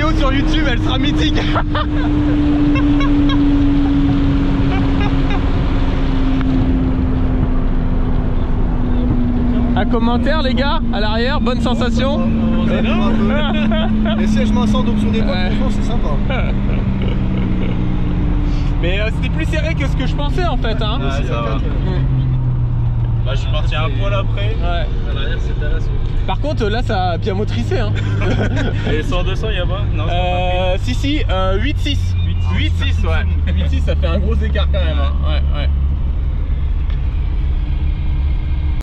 pub, elle sera mythique. Un commentaire les gars à l'arrière, bonne sensation. Les sièges des Ouais. c'est sympa. Mais euh, c'était plus serré que ce que je pensais en fait hein. Ouais, ça va. Bah, je suis parti un poil après. Ouais. À l'arrière, c'était là. Par contre là ça a bien motricé hein. Et 100, 200, il y a pas? Non, c'est Euh, si si, euh, 8-6. 8-6 ouais. 8-6 ça fait un gros écart quand même hein. Ouais ouais.